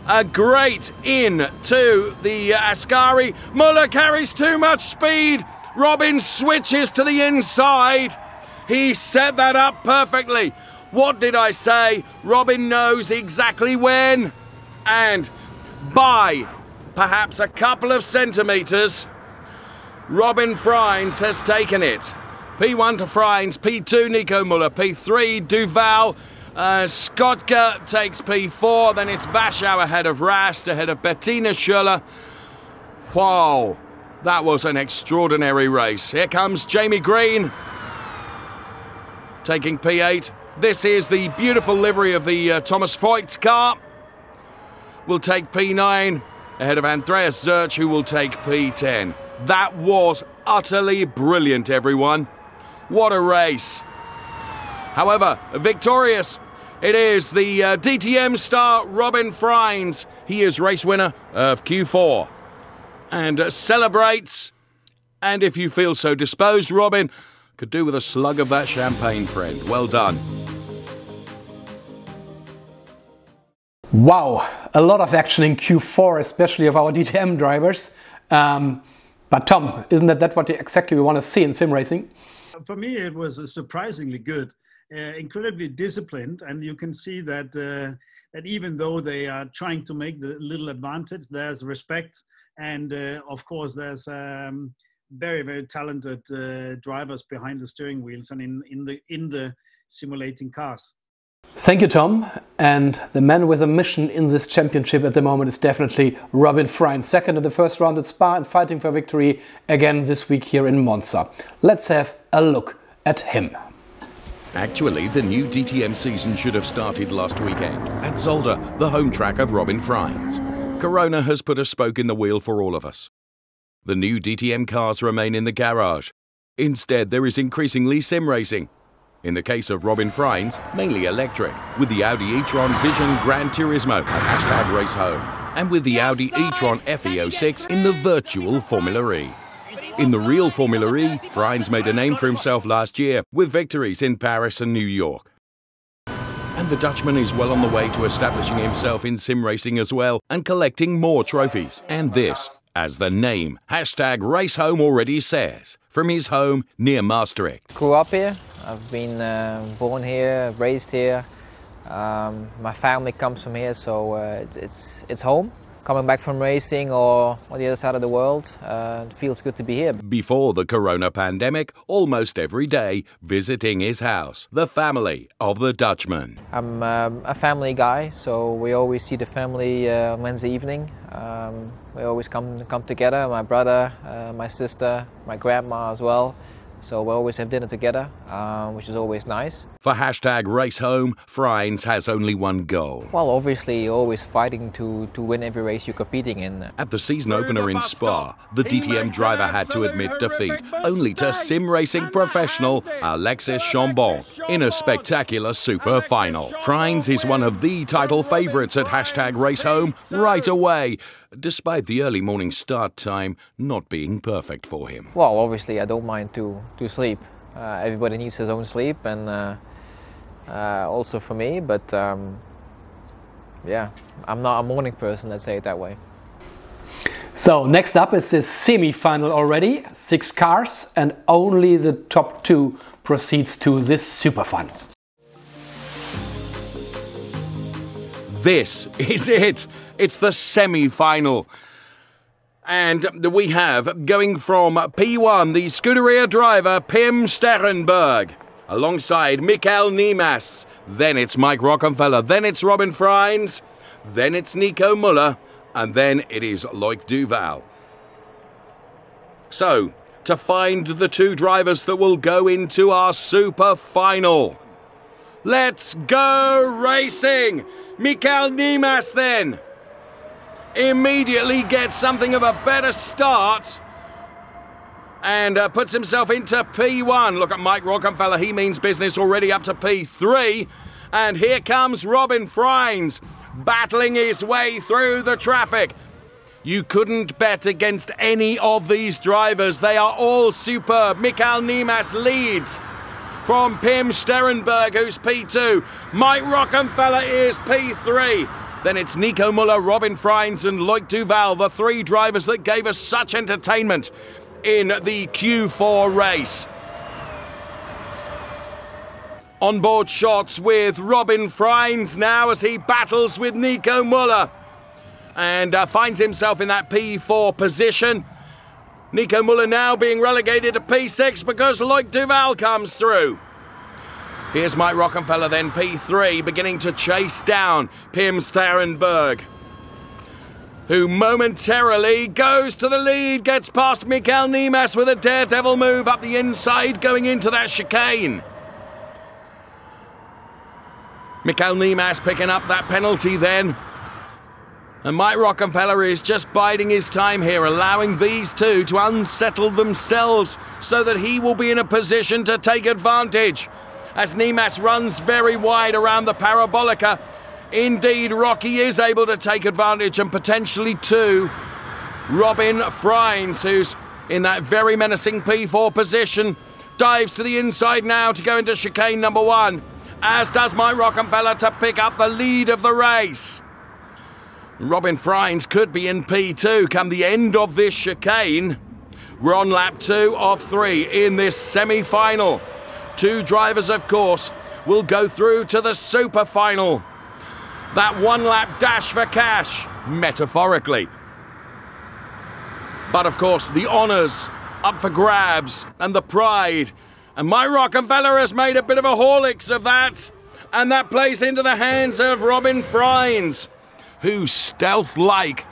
a great in to the Ascari. Muller carries too much speed. Robin switches to the inside. He set that up perfectly. What did I say? Robin knows exactly when. And by perhaps a couple of centimetres, Robin Frijns has taken it. P1 to Frijns, P2 Nico Muller, P3 Duval, uh, Skotka takes P4, then it's Vachau ahead of Rast, ahead of Bettina Schürrle. Wow, that was an extraordinary race. Here comes Jamie Green taking P8. This is the beautiful livery of the uh, Thomas Voigt car. Will take P9 ahead of Andreas Zerch, who will take P10. That was utterly brilliant, everyone. What a race. However, victorious, it is the uh, DTM star Robin Frijns. He is race winner of Q4 and uh, celebrates. And if you feel so disposed, Robin, could do with a slug of that champagne, friend. Well done. Wow, a lot of action in Q4, especially of our DTM drivers. Um, but Tom, isn't that, that what exactly we want to see in sim racing? For me, it was surprisingly good, uh, incredibly disciplined, and you can see that uh, that even though they are trying to make the little advantage, there's respect, and uh, of course there's um, very very talented uh, drivers behind the steering wheels and in in the in the simulating cars. Thank you, Tom. And the man with a mission in this championship at the moment is definitely Robin Frijns, second in the first round at Spa and fighting for victory again this week here in Monza. Let's have a look at him. Actually, the new DTM season should have started last weekend at Zolder, the home track of Robin Frijns. Corona has put a spoke in the wheel for all of us. The new DTM cars remain in the garage. Instead, there is increasingly sim racing In the case of Robin Frijns, mainly electric, with the Audi e-tron Vision Gran Turismo at hashtag Race Home, and with the Audi e-tron FE06 in the virtual Formula E. In the real Formula E, Frijns made a name for himself last year with victories in Paris and New York. And the Dutchman is well on the way to establishing himself in sim racing as well and collecting more trophies. And this, as the name hashtag Race Home already says, from his home near Maastricht. Grew up here. I've been uh, born here, raised here. Um, my family comes from here, so uh, it's, it's home coming back from racing or on the other side of the world. Uh, it feels good to be here. Before the corona pandemic, almost every day visiting his house, the family of the Dutchman. I'm um, a family guy, so we always see the family uh, Wednesday evening. Um, we always come come together. My brother, uh, my sister, my grandma as well. So we always have dinner together, um, which is always nice. For hashtag race home, Frijns has only one goal. Well, obviously, you're always fighting to, to win every race you're competing in. At the season opener in Spa, the DTM driver had to admit defeat, only to sim racing professional Alexis Chambon in a spectacular super final. Frijns is one of the title favourites at hashtag race home right away, despite the early morning start time not being perfect for him. Well, obviously, I don't mind to, to sleep. Uh, everybody needs his own sleep, and uh, uh, also for me, but um, yeah, I'm not a morning person, let's say it that way. So next up is the semi-final already, six cars, and only the top two proceeds to this super final. This is it. It's the semi-final. And we have, going from P1, the Scuderia driver Pim Sterrenberg, alongside Mikael Niemas. Then it's Mike Rockenfeller. Then it's Robin Frijns. Then it's Nico Muller. And then it is Loic Duval. So, to find the two drivers that will go into our super final. Let's go racing! Mikael Niemas then immediately gets something of a better start and uh, puts himself into P1. Look at Mike Rockenfeller, he means business already up to P3. And here comes Robin Frijns battling his way through the traffic. You couldn't bet against any of these drivers. They are all superb. Mikael Niemas leads from Pim Sterrenberg, who's P2. Mike Rockenfeller is P3. Then it's Nico Muller, Robin Frijns, and Loic Duval, the three drivers that gave us such entertainment in the Q4 race. Onboard shots with Robin Frijns now as he battles with Nico Muller and uh, finds himself in that P4 position. Nico Muller now being relegated to P6 because Loic Duval comes through. Here's Mike Rockenfeller, then P3, beginning to chase down Pim Sterrenberg, who momentarily goes to the lead, gets past Mikael Niemas with a daredevil move up the inside, going into that chicane. Mikael Niemas picking up that penalty then. And Mike Rockenfeller is just biding his time here, allowing these two to unsettle themselves so that he will be in a position to take advantage. As Nemas runs very wide around the parabolica, indeed Rocky is able to take advantage and potentially two. Robin Frijns, who's in that very menacing P4 position, dives to the inside now to go into chicane number one, as does Mike Rockenfeller to pick up the lead of the race. Robin Frijns could be in P2 come the end of this chicane. We're on lap two of three in this semi final. Two drivers, of course, will go through to the super final. That one lap dash for cash, metaphorically. But of course, the honours up for grabs and the pride. And Mike Rockenfeller has made a bit of a Horlicks of that. And that plays into the hands of Robin Frijns who, stealth like,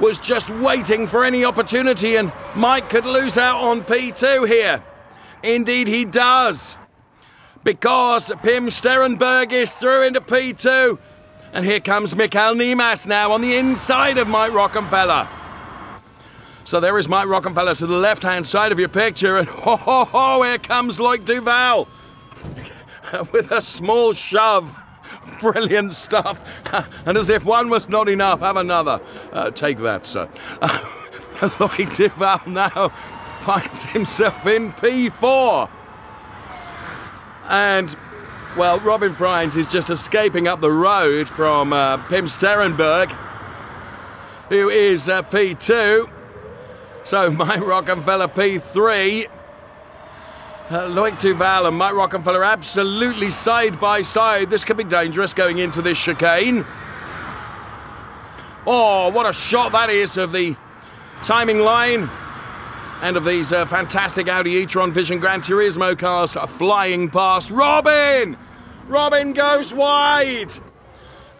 was just waiting for any opportunity, and Mike could lose out on P2 here. Indeed, he does. Because Pim Sterrenberg is through into P2. And here comes Mikael Niemas now on the inside of Mike Rockenfeller. So there is Mike Rockenfeller to the left hand side of your picture, and ho ho ho, here comes Loic Duval. with a small shove. Brilliant stuff. And as if one was not enough, have another. Uh, take that, sir. Loic Duval now finds himself in P4. And, well, Robin Frijns is just escaping up the road from uh, Pim Sterenberg, who is uh, P2. So Mike Rockenfeller P3. Uh, Loic Duval and Mike Rockenfeller absolutely side by side. This could be dangerous going into this chicane. Oh, what a shot that is of the timing line and of these uh, fantastic Audi e-tron Vision Gran Turismo cars flying past. Robin! Robin goes wide!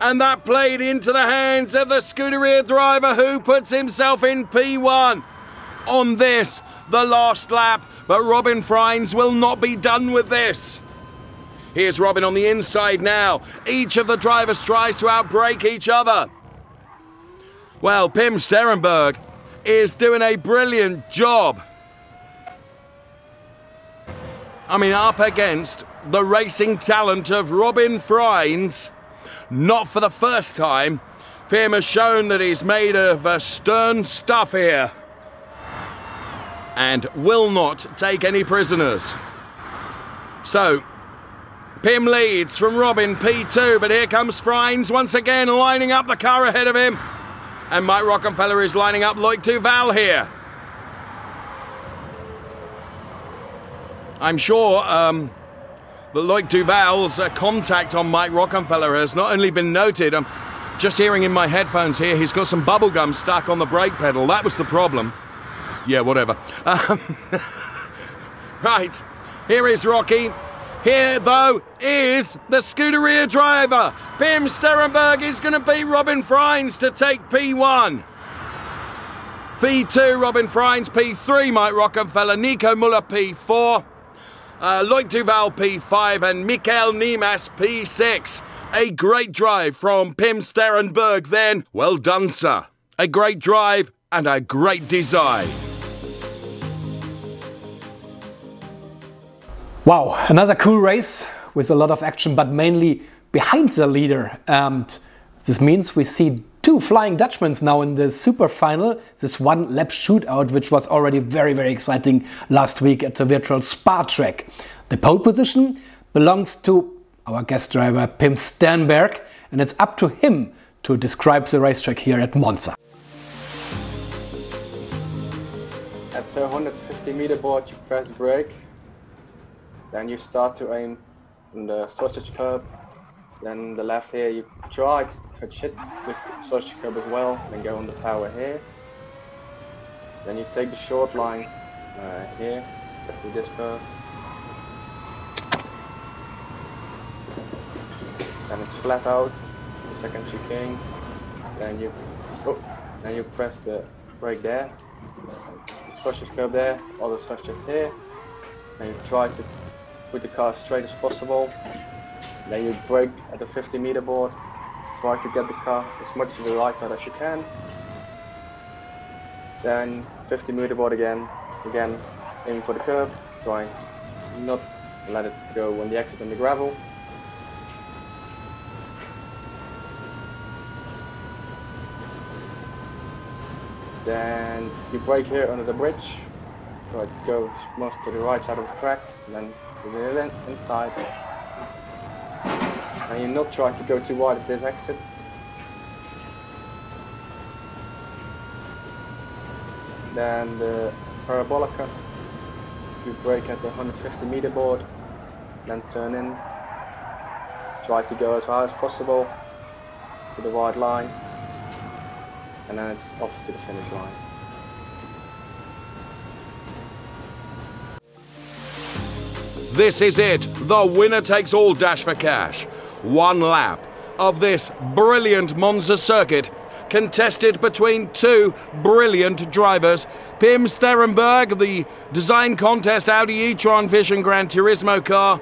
And that played into the hands of the Scuderia driver who puts himself in P1 on this, the last lap. But Robin Frijns will not be done with this. Here's Robin on the inside now. Each of the drivers tries to outbrake each other. Well, Pim Sterenberg is doing a brilliant job. I mean, up against the racing talent of Robin Frijns. Not for the first time. Pim has shown that he's made of uh, stern stuff here and will not take any prisoners. So, Pim leads from Robin P2, but here comes Frijns once again lining up the car ahead of him. And Mike Rockenfeller is lining up Loic Duval here. I'm sure um, that Loic Duval's uh, contact on Mike Rockenfeller has not only been noted, I'm just hearing in my headphones here, he's got some bubblegum stuck on the brake pedal. That was the problem. Yeah, whatever. Um, right, here is Rocky. Here, though, is the Scuderia driver. Pim Sterenberg is going to beat Robin Frijns to take P1. P2, Robin Frijns. P3, Mike Rockenfeller. Nico Muller, P4. Uh, Loic Duval, P5. And Mikael Niemas, P6. A great drive from Pim Sterenberg then. Well done, sir. A great drive and a great design. Wow, another cool race with a lot of action, but mainly behind the leader. And this means we see two Flying Dutchmen now in the super final. This one lap shootout, which was already very, very exciting last week at the virtual Spa track. The pole position belongs to our guest driver Pim Sternberg, and it's up to him to describe the racetrack here at Monza. The 150 meter board, you press brake then you start to aim on the sausage curb. Then the left here, you try to touch it with the sausage curb as well. Then go on the power here. Then you take the short line uh, here, through this curve. Then it's flat out, the second chicane. Then you, oh, then you press the brake there. The sausage curb there, all the sausage here. And you try to put the car straight as possible. Then you brake at the 50 meter board. Try to get the car as much to the right side as you can. Then 50 meter board again. Again, aiming for the curb. Trying not to let it go on the exit on the gravel. Then you brake here under the bridge. Try to go most to the right side of the track. And then within inside. And you're not trying to go too wide at this exit. Then the parabolica, you brake at the 150 meter board, then turn in. Try to go as high as possible to the wide line, and then it's off to the finish line. This is it. The winner takes all dash for cash. One lap of this brilliant Monza circuit contested between two brilliant drivers. Pim Sterenberg, the design contest Audi e-tron Vision Gran Turismo car,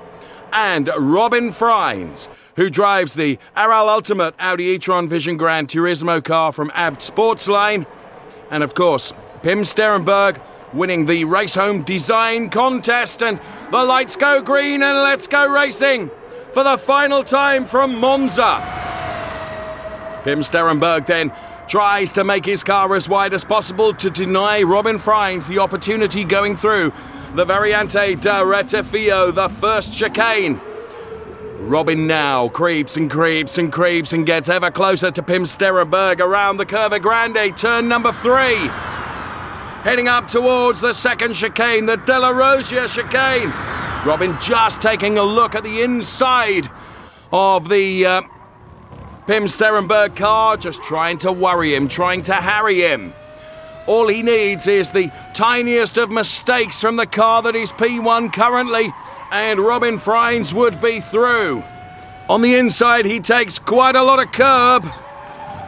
and Robin Frijns, who drives the Aral Ultimate Audi e-tron Vision Gran Turismo car from Abt Sportsline. And of course, Pim Sterenberg winning the race home design contest. And the lights go green and let's go racing for the final time from Monza. Pim Sterenberg then tries to make his car as wide as possible to deny Robin Frijns the opportunity going through the Variante da Rettifilo, the first chicane. Robin now creeps and creeps and creeps and gets ever closer to Pim Sterenberg around the Curva Grande, turn number three. Heading up towards the second chicane, the Della Roggia chicane. Robin just taking a look at the inside of the uh, Pim Sterenberg car, just trying to worry him, trying to harry him. All he needs is the tiniest of mistakes from the car that is P1 currently, and Robin Frijns would be through. On the inside, he takes quite a lot of curb.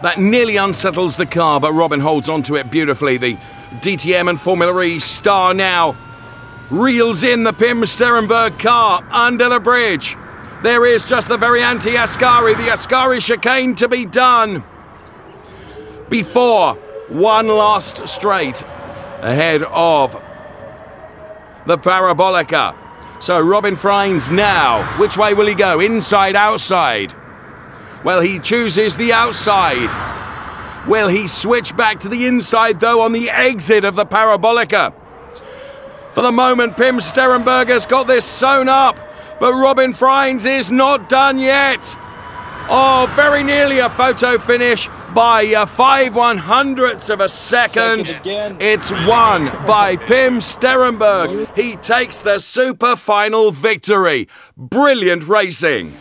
That nearly unsettles the car, but Robin holds onto it beautifully. The DTM and Formula E star now reels in the Pim Sterenberg car under the bridge. There is just the Variante Ascari, the Ascari chicane to be done. Before one last straight ahead of the Parabolica. So Robin Frijns now, which way will he go? Inside, outside? Well, he chooses the outside. Will he switch back to the inside, though, on the exit of the Parabolica? For the moment, Pim Sterenberg has got this sewn up, but Robin Frijns is not done yet. Oh, very nearly a photo finish by a five one hundredths of a second. second it's won by Pim Sterenberg. He takes the super final victory. Brilliant racing.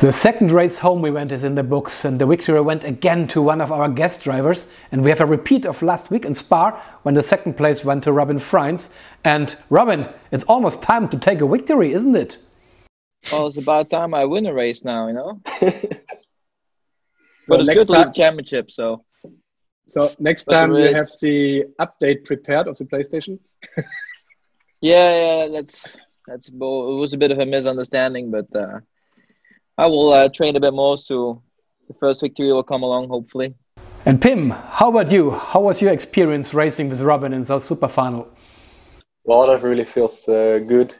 The second race home we went is in the books and the victory went again to one of our guest drivers and we have a repeat of last week in Spa when the second place went to Robin Frijns and Robin, it's almost time to take a victory, isn't it? Well, it's about time I win a race now, you know? Well, but it's next good time- championship, so. So next But time you really- have the update prepared of the PlayStation. Yeah, yeah, that's that's bo- it was a bit of a misunderstanding, but uh, I will uh, train a bit more, so the first victory will come along, hopefully. And Pim, how about you? How was your experience racing with Robin in the super final? Well, that really feels uh, good.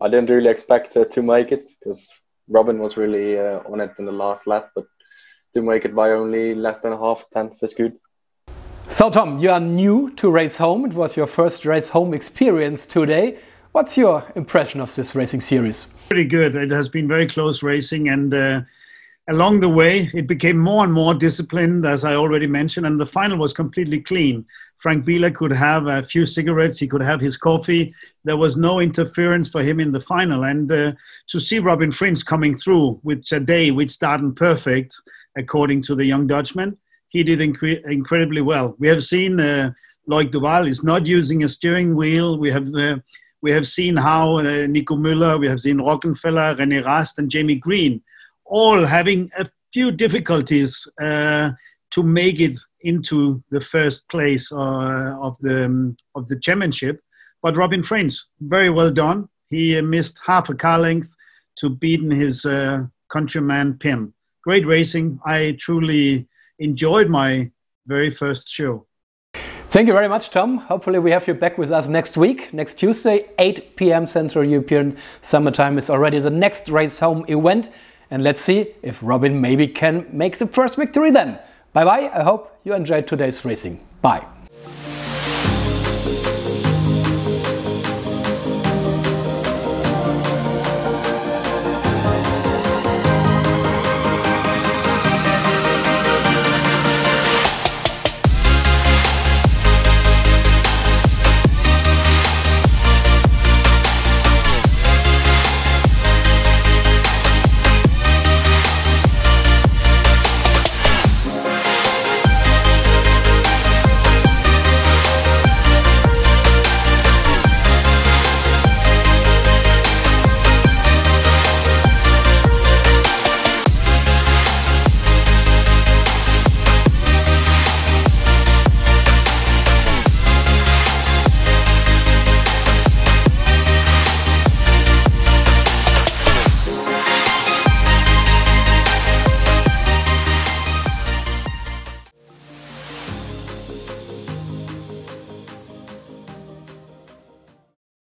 I didn't really expect uh, to make it because Robin was really uh, on it in the last lap, but to make it by only less than a half tenth is good. So Tom, you are new to Race Home. It was your first Race Home experience today. What's your impression of this racing series? Pretty good. It has been very close racing, and uh, along the way, it became more and more disciplined, as I already mentioned, and the final was completely clean. Frank Bieler could have a few cigarettes, he could have his coffee. There was no interference for him in the final. And uh, to see Robin Frijns coming through with a day which started perfect, according to the young Dutchman, he did incre- incredibly well. We have seen uh, Loic Duval is not using a steering wheel. We have uh, we have seen how uh, Nico Müller, we have seen Rockenfeller, René Rast, and Jamie Green, all having a few difficulties uh, to make it into the first place uh, of the um, of the championship. But Robin Frijns, very well done. He uh, missed half a car length to beaten his uh, countryman Pim. Great racing. I truly enjoyed my very first show. Thank you very much, Tom. Hopefully, we have you back with us next week. Next Tuesday, 8 p.m. Central European Summertime is already the next race home event. And let's see if Robin maybe can make the first victory then. Bye bye. I hope you enjoyed today's racing. Bye.